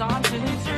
on to